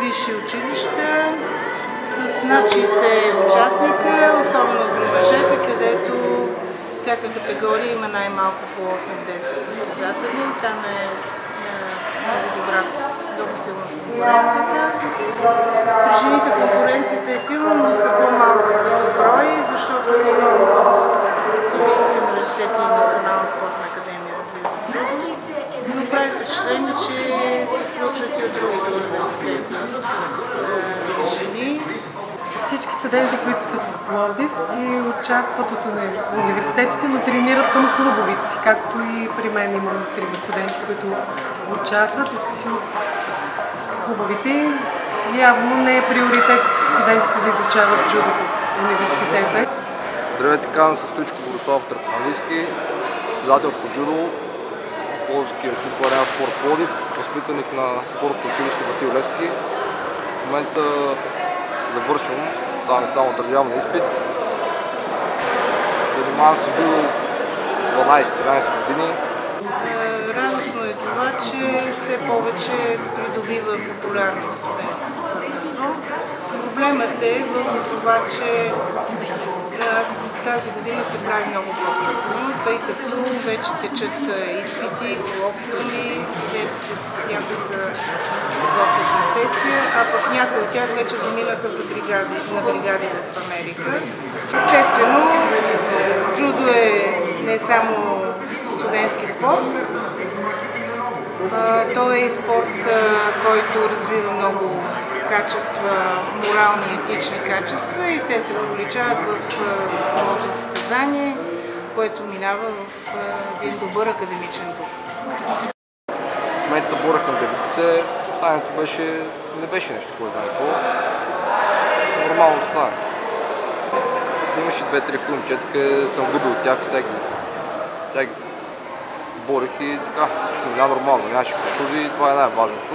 висши училища с над 60 участника, особено при мъжете, където всяка категория има най-малко по 8-10 състезатели. Там е, е много добра, много силна конкуренцията. При жените конкуренцията е силна, но са по-малко в брой, защото основно Софийски университет и Национална спортна академия развиват. Но прави впечатление, че се включват и от другите жени. Всички студенти, които са в Пловдив, си участват от уни- университетите, но тренират към клубовите си, както и при мен имам трима студенти, които участват и си от клубовите. Явно не е приоритет студентите да изучават джудо в университета. Здравейте, казвам се Стоичко Борислав Трапанлийски, създател по джудо, Пловдивския клуб Арена Спорт Пловдив, възпитаник на спортното училище Васил Левски. Момента завършвам, ставам само държавен изпит. Занимавам се джудо 12-13 години. Е, Радостно е това, че все повече придобива популярност студентското първенство. Проблемът е в това, че с- тази година се прави много по-късно, тъй като вече течат е, изпити, колоквиуми, студентите с някои са сесия, а пък някои от тях вече заминаха за бригади, на бригади в Америка. Естествено, джудо е не само студентски спорт, той е и спорт, който развива много качества, морални и етични качества и те се увеличават в самото състезание, което минава в един добър академичен дух. Се боря към 90, останалото беше, не беше нещо, кой знае какво. Нормално стана. Имаше две-три хубави момчета, къде съм губил от тях, всеки, всеки борих и така, всичко мина нормално, нямаше контузии, това е най-важното.